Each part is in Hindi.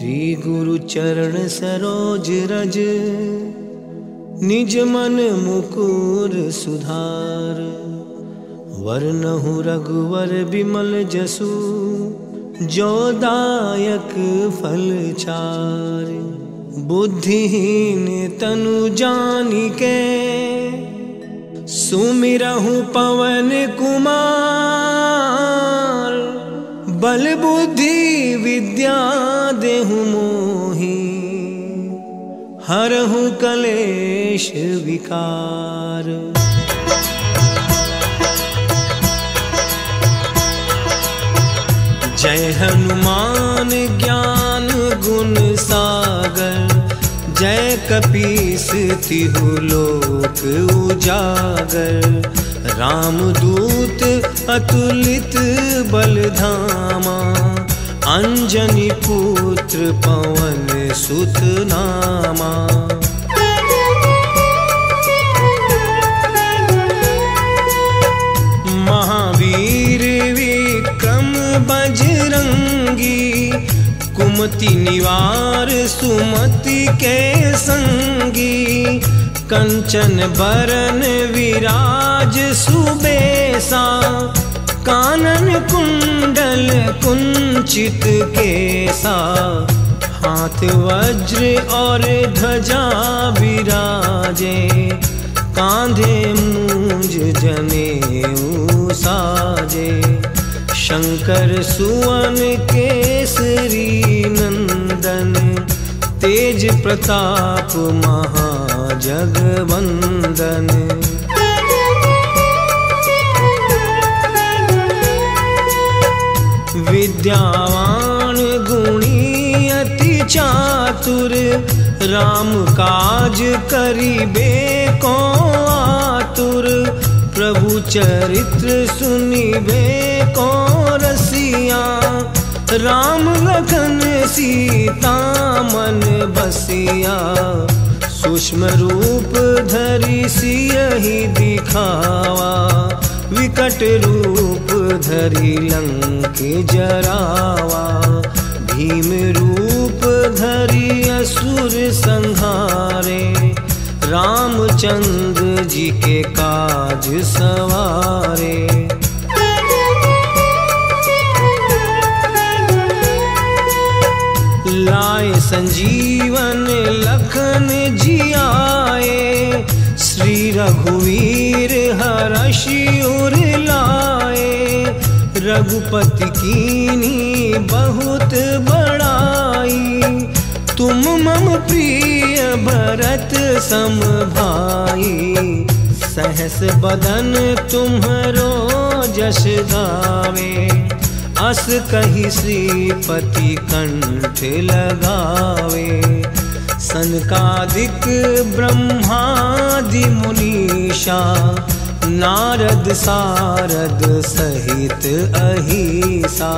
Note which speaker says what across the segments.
Speaker 1: श्री गुरु चरण सरोज रज, निज मन मुकुर सुधार। वरनहु रघुवर बिमल जसु, जो दायक फल चार। बुद्धिहीन तनु जानिके सुमिरहु पवन कुमार। बल बुद्धि विद्या देहु मोहि, हरहु कलेश विकार। जय हनुमान ज्ञान गुण सागर, जय कपीस तिहु लोक उजागर रामदूत अतुलित बलधामा अंजनी पुत्र पवन सुत नामा महावीर विक्रम बजरंगी, कुमति निवार सुमति के संगी, कंचन बरन विराज सुबेसा कानन कुंडल कुंचित केसा, हाथ वज्र और ध्वजा विराजे, कांधे मूंज जने साजे शंकर सुवन केसरी नंदन, तेज प्रताप महाजगवंदन विद्यावान गुणी अति चातुर, राम काज करिबे को आतुर। प्रभु चरित्र सुनिबे को रसिया। राम लखन सीता मन बसिया। सूक्ष्म रूप धरि सियहि दिखावा। विकट रूप धरि लंक जरावा, भीम रूप धरि असुर संहारे, रामचंद्र जी के काज सवारे। लाए संजीवन लखन श्री रघुवीर हरषि उर लाए। रघुपति कीनी बहुत बड़ाई। तुम मम प्रिय भरत सम भाई सहस बदन तुम्हरो जस गावे। अस कही श्रीपति कंठ लगावे। सनकादिक ब्रह्मादि मुनीषा। नारद सारद सहित अहिसा।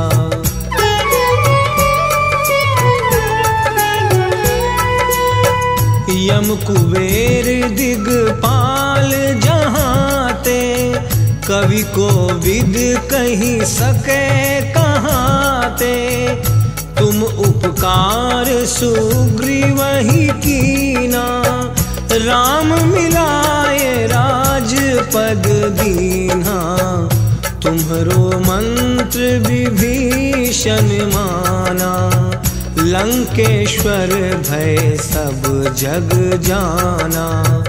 Speaker 1: यम कुबेर दिगपाल जहाते, कवि को विद कही सके कहाते। तुम उपकार सुग्रीव दीना। तुम्हरो मंत्र विभीषण माना। लंकेश्वर भय सब जग जाना।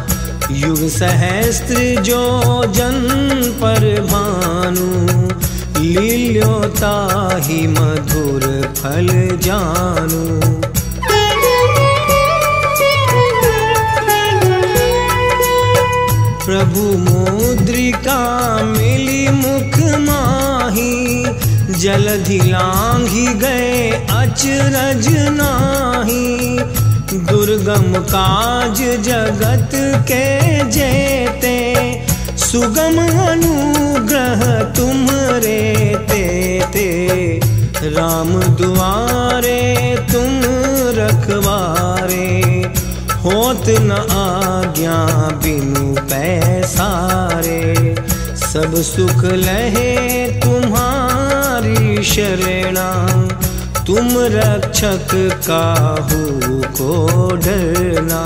Speaker 1: युग सहस्त्र जो जन पर भानु। लील्योता ही मधुर फल जानू। प्रभु मुद्रिका मिली मुख माही जलधि लांघी गए अचरज नाही। दुर्गम काज जगत के जेते, सुगम अनुग्रह तुम रे ते। ते राम दुआरे तुम रखवारे होत न आज्ञा बिनु पैसारे, सब सुख लहे तुम्हारी शरणा। तुम रक्षक काहू को डरना।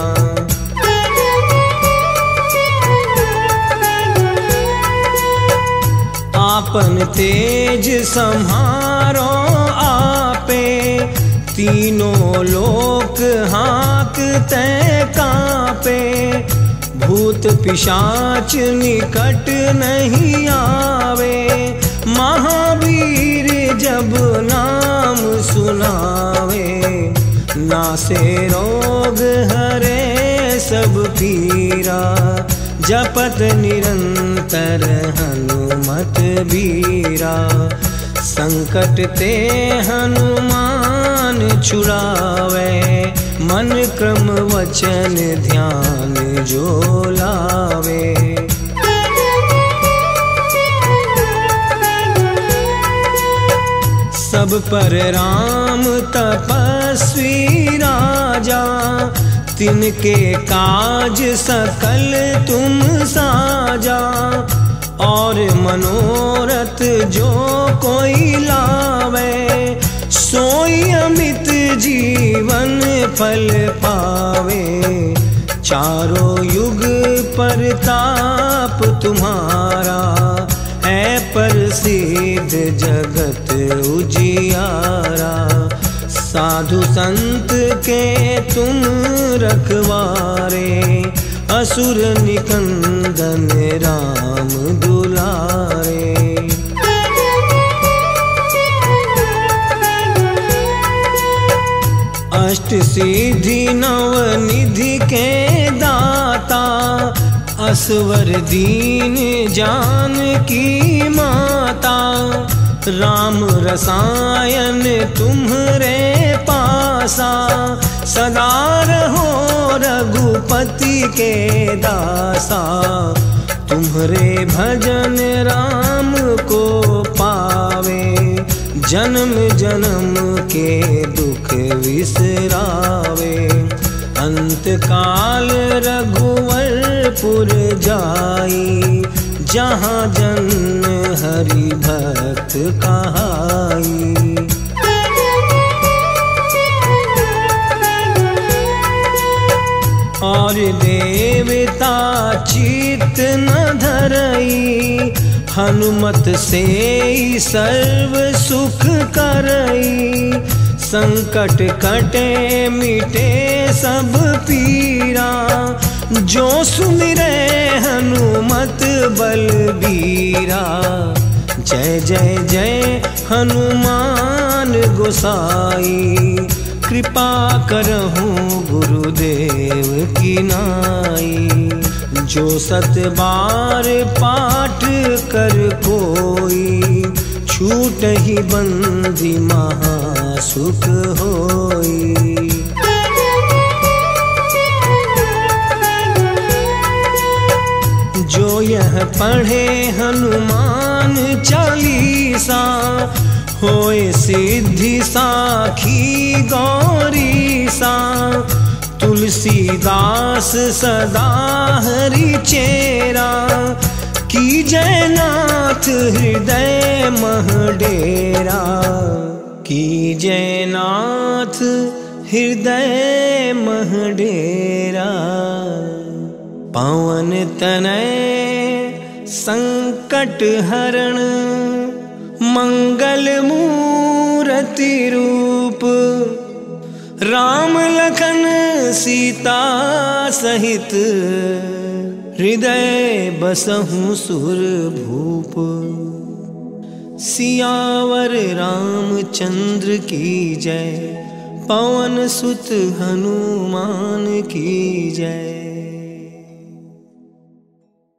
Speaker 1: आपन तेज संहारो तीनों लोक हाँकते कांपे, भूत पिशाच निकट नहीं आवे। महावीर जब नाम सुनावे, नासे रोग हरे सब पीरा, जपत निरंतर हनुमत बीरा। संकट ते हनुमान छुड़ावे, मन क्रम वचन ध्यान जो लावे। सब पर राम तपस्वी राजा, तिनके काज सकल तुम साजा। और मनोरथ जो कोई लावे सोई अमित जीवन फल पावे। चारों युग परताप तुम्हारा है प्रसिद्ध जगत उजियारा। साधु संत के तुम रखवारे, असुर निकंदन राम दुलारे। अष्ट सिद्धि नव निधि के दाता, असवर दीन जान की माता। राम रसायन तुम्हरे पासा, सदा रहो रघुपति के दासा। तुम्हरे भजन राम को पावे। जन्म जन्म के दुख विसरावे। अंत काल रघुवरपुर जाई, जहाँ जन हरि भक्त कहाई। और देवता चित न धरई हनुमत से सर्व सुख करई। संकट कटे, मिटे सब पीरा। जो सुमिरे हनुमत बलबीरा। जय जय जय हनुमान गोसाई। कृपा करहूँ गुरुदेव की नाई। जो सत बार पाठ कर कोई, छूट ही बंदी महासुख होई। जो यह पढ़े हनुमान चालीसा, होए सिद्धि साखी गौरी सा तुलसीदास सदा हरि चेरा, की जयनाथ हृदय महडेरा की जयनाथ हृदय महडेरा पवन तनय संकट हरण, मंगल मूर्ति रूप राम लखन सीता सहित हृदय बसहु सुर भूप। सियावर रामचंद्र की जय, पवन सुत हनुमान की जय।